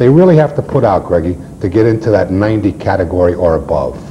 they really have to put out, Greggy, to get into that 90 category or above.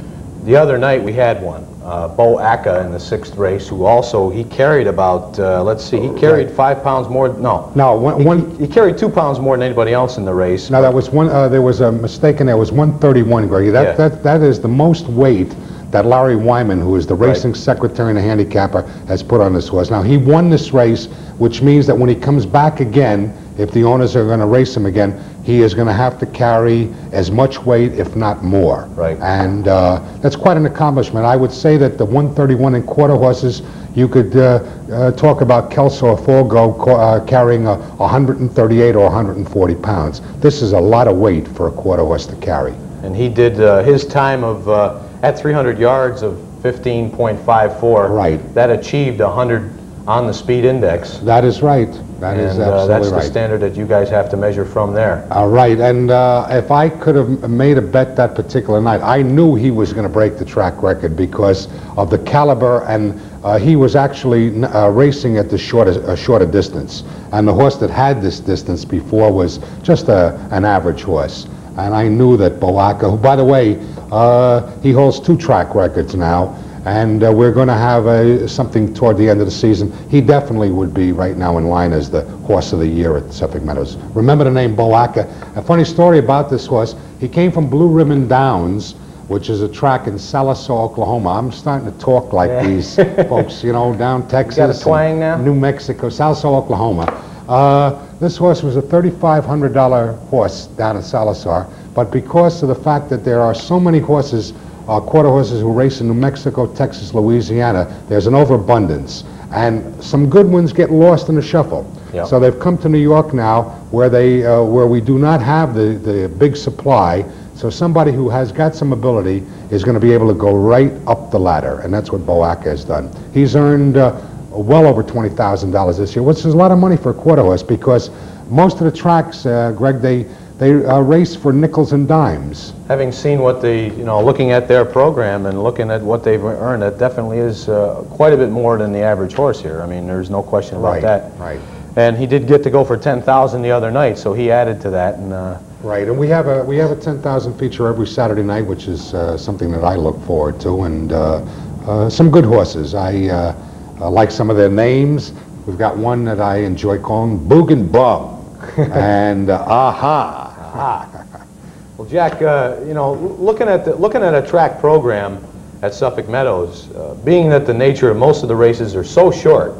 The other night we had one, uh, Boaka in the sixth race, who also, he carried about, uh, let's see, he carried Right. five pounds more, no. No, one, He- one, He carried two pounds more than anybody else in the race. now that was one, uh, there was a mistake in there, it was 131, Greggy. Yeah. That, that, that is the most weight that Larry Wyman, who is the Right. racing secretary and the handicapper, has put on this horse. Now, he won this race, which means that when he comes back again, if the owners are going to race him again, he is going to have to carry as much weight, if not more. Right. And uh, that's quite an accomplishment. I would say that the 131 and quarter horses, you could uh, uh, talk about Kelso or Forego uh, carrying a 138 or 140 pounds. This is a lot of weight for a quarter horse to carry. And he did uh, his time of, uh, at 300 yards of 15.54. Right. That achieved 100 on the speed index. That is right. That is And uh, that's absolutely the right. standard that you guys have to measure from there. All right, and uh, if I could have made a bet that particular night, I knew he was going to break the track record because of the caliber, and uh, he was actually uh, racing at the shorter, a shorter distance. And the horse that had this distance before was just a, an average horse. And I knew that Boaka, who, by the way, uh, he holds two track records now, and uh, we're going to have uh, something toward the end of the season. He definitely would be right now in line as the horse of the year at Suffolk Meadows. Remember the name Boaka? A funny story about this horse. He came from Blue Ribbon Downs, which is a track in Sallisaw, Oklahoma. I'm starting to talk like Yeah. these folks, you know, down Texas. got a twang now? New Mexico, Sallisaw, Oklahoma. Uh, this horse was a $3,500 horse down in Sallisaw, but because of the fact that there are so many horses, uh, quarter horses who race in New Mexico, Texas, Louisiana, there's an overabundance. And some good ones get lost in the shuffle. Yep. So they've come to New York now where, they, uh, where we do not have the, the big supply. So somebody who has got some ability is going to be able to go right up the ladder, and that's what Boaka has done. He's earned uh, well over $20,000 this year, which is a lot of money for a quarter horse because most of the tracks, uh, Greg, they, they uh, race for nickels and dimes. Having seen what they, you know, looking at their program and looking at what they've earned, that definitely is uh, quite a bit more than the average horse here. I mean, there's no question about Right, that. right. And he did get to go for 10,000 the other night, so he added to that. And uh, Right, and we have a we have a 10,000 feature every Saturday night, which is uh, something that I look forward to, and uh, uh, some good horses. I uh, like some of their names. We've got one that I enjoy calling Boog and Bum, and uh, Aha. Well, Jack, uh, you know, looking at the, looking at a track program at Suffolk Meadows, uh, being that the nature of most of the races are so short,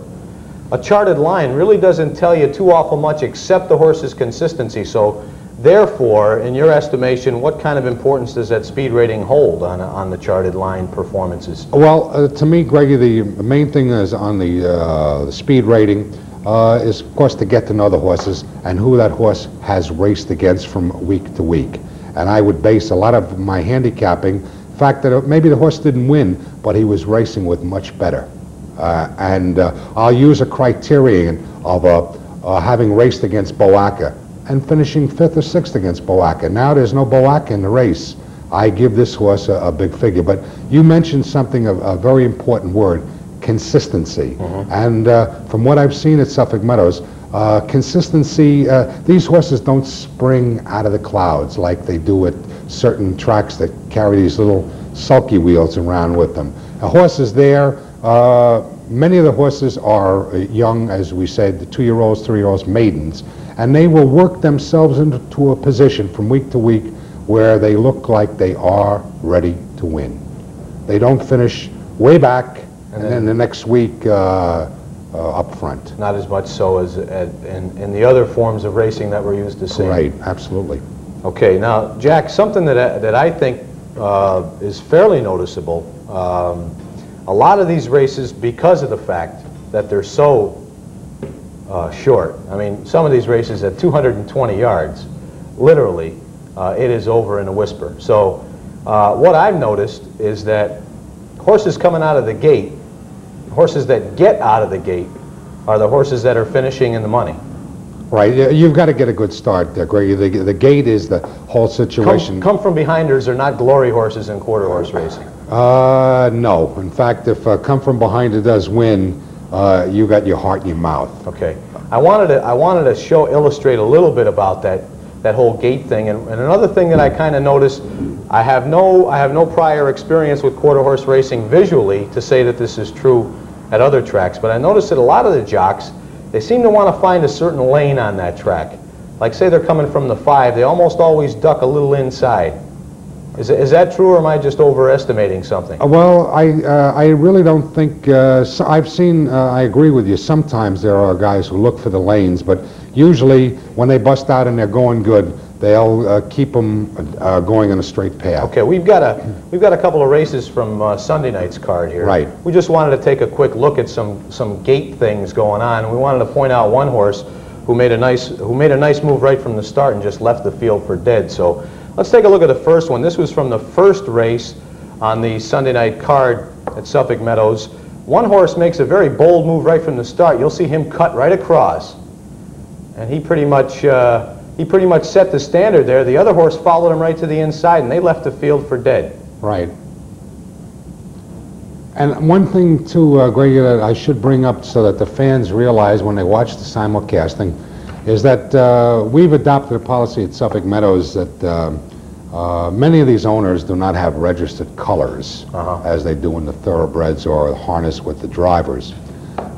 a charted line really doesn't tell you too awful much except the horse's consistency. So, therefore, in your estimation, what kind of importance does that speed rating hold on, on the charted line performances? Well, uh, to me, Greggy, the main thing is on the, uh, the speed rating uh, is, of course, to get to know the horses and who that horse has raced against from week to week. And I would base a lot of my handicapping fact that uh, maybe the horse didn't win, but he was racing with much better. Uh, and uh, I'll use a criterion of having raced against Boaka and finishing fifth or sixth against Boaka. Now there's no Boaka in the race. I give this horse a, a big figure. But you mentioned something of a very important word, consistency. And uh, from what I've seen at Suffolk Meadows, uh, consistency, uh, these horses don't spring out of the clouds like they do at certain tracks that carry these little sulky wheels around with them. A horse is there. Uh, many of the horses are uh, young, as we said, the two-year-olds, three-year-olds, maidens, and they will work themselves into a position from week to week where they look like they are ready to win. They don't finish way back and, then, the next week uh, uh, up front. Not as much so as at, in, in the other forms of racing that we're used to seeing. Right, absolutely. Okay, now, Jack, something that I, that I think uh, is fairly noticeable, um, a lot of these races, because of the fact that they're so uh, short, I mean, some of these races at 220 yards, literally, uh, it is over in a whisper. So, uh, what I've noticed is that horses coming out of the gate, horses that get out of the gate, are the horses that are finishing in the money. Right, you've got to get a good start there, Greg. The, the gate is the whole situation. Come, come from behinders are not glory horses in quarter horse racing. Uh, no. In fact, if uh, come from behind it does win, uh, you got your heart in your mouth. Okay. I wanted to, I wanted to show, illustrate a little bit about that that whole gate thing. And, and another thing that I kind of noticed, I have no I have no prior experience with quarter horse racing visually to say that this is true at other tracks, but I noticed that a lot of the jocks they seem to want to find a certain lane on that track. Like say they're coming from the five, they almost always duck a little inside. Is, is that true, or am I just overestimating something? Uh, Well, I, uh, I really don't think, uh, so I've seen, uh, I agree with you, sometimes there are guys who look for the lanes, but usually when they bust out and they're going good, they'll uh, keep them uh, going on a straight path. Okay, we've got a we've got a couple of races from uh, Sunday night's card here. Right. We just wanted to take a quick look at some some gate things going on, and we wanted to point out one horse who made a nice who made a nice move right from the start and just left the field for dead. So let's take a look at the first one. This was from the first race on the Sunday night card at Suffolk Meadows. One horse makes a very bold move right from the start. You'll see him cut right across, and he pretty much. Uh, he pretty much set the standard there. The other horse followed him right to the inside, and they left the field for dead. Right. And one thing too, uh, Greg, that I should bring up so that the fans realize when they watch the simulcasting is that uh, we've adopted a policy at Suffolk Meadows that uh, uh, many of these owners do not have registered colors Uh-huh. as they do in the thoroughbreds or harness with the drivers.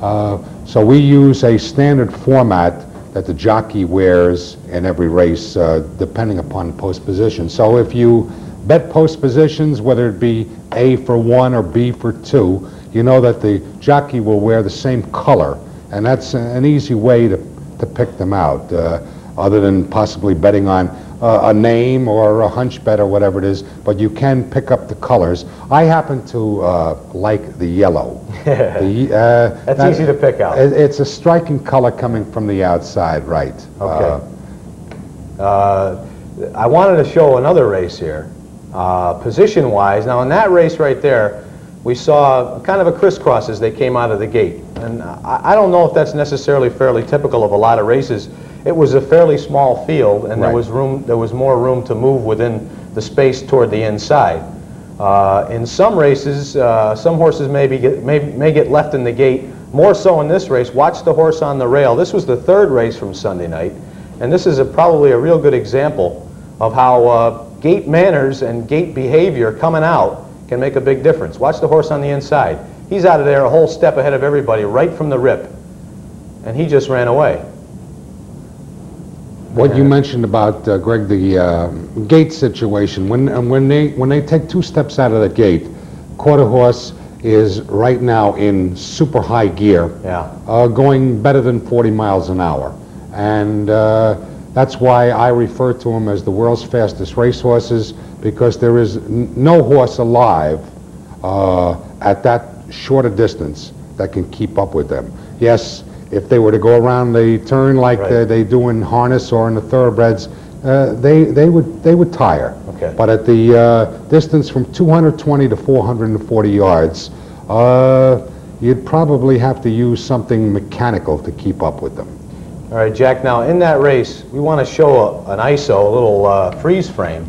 Uh, so we use a standard format that the jockey wears in every race, uh, depending upon post position. So if you bet post positions, whether it be A for one or B for two, you know that the jockey will wear the same color, and that's an easy way to, to pick them out, uh, other than possibly betting on uh, a name or a hunch bet or whatever it is, but you can pick up the colors. I happen to uh, like the yellow. The, uh, That's that- easy to pick out. it- It's a striking color coming from the outside, right. Okay. Uh, I wanted to show another race here, uh, position-wise. Now, in that race right there, we saw kind of a crisscross as they came out of the gate. And I, I don't know if that's necessarily fairly typical of a lot of races. It was a fairly small field, and there was room. There was more room to move within the space toward the inside. Uh, in some races, uh, some horses may, be get, may, may get left in the gate. More so in this race. Watch the horse on the rail. This was the third race from Sunday night, and this is a, probably a real good example of how uh, gate manners and gate behavior coming out can make a big difference. Watch the horse on the inside. He's out of there a whole step ahead of everybody right from the rip, and he just ran away. What you mentioned about, uh, Greg, the uh, gate situation, when, uh, when, they, when they take two steps out of the gate, quarter horse is right now in super high gear, Yeah. uh, going better than 40 miles an hour. And uh, that's why I refer to them as the world's fastest racehorses, because there is n- no horse alive uh, at that short a distance that can keep up with them. Yes, if they were to go around the turn like Right. they, they do in harness or in the thoroughbreds, uh, they, they, would, they would tire. Okay. But at the uh, distance from 220 to 440 yards, uh, you'd probably have to use something mechanical to keep up with them. All right, Jack, now in that race, we want to show a, an ISO, a little uh, freeze frame,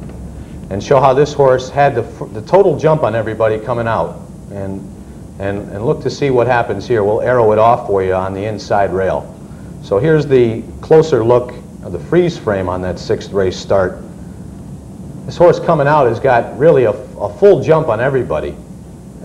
and show how this horse had the, the total jump on everybody coming out. And, and, and look to see what happens here. We'll arrow it off for you on the inside rail. So here's the closer look of the freeze frame on that sixth race start. This horse coming out has got really a, a full jump on everybody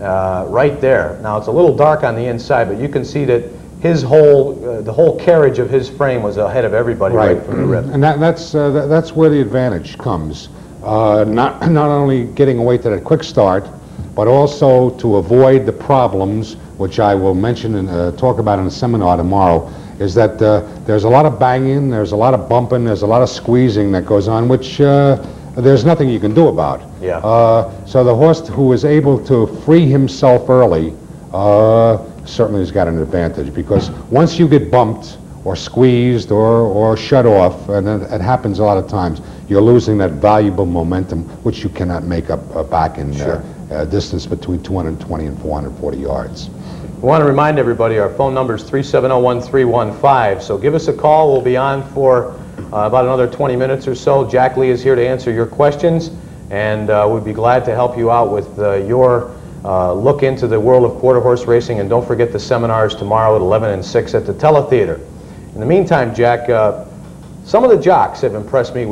uh, right there. Now it's a little dark on the inside, but you can see that his whole, uh, the whole carriage of his frame was ahead of everybody right, from the rip. And that, that's, uh, that, that's where the advantage comes. Uh, not, not only getting away to that quick start, but also to avoid the problems, which I will mention and uh, talk about in a seminar tomorrow, is that uh, there's a lot of banging, there's a lot of bumping, there's a lot of squeezing that goes on, which uh, there's nothing you can do about. Yeah. Uh, so the horse who is able to free himself early uh, certainly has got an advantage because once you get bumped or squeezed or, or shut off, and it, it happens a lot of times, you're losing that valuable momentum which you cannot make up uh, back in Sure. uh, uh, distance between 220 and 440 yards. We want to remind everybody our phone number is 370-1315. So give us a call. We'll be on for uh, about another 20 minutes or so. Jack Lee is here to answer your questions, and uh, we'd be glad to help you out with uh, your uh, look into the world of quarter horse racing. And don't forget the seminars tomorrow at 11 and 6 at the Teletheater. In the meantime, Jack, uh, some of the jocks have impressed me.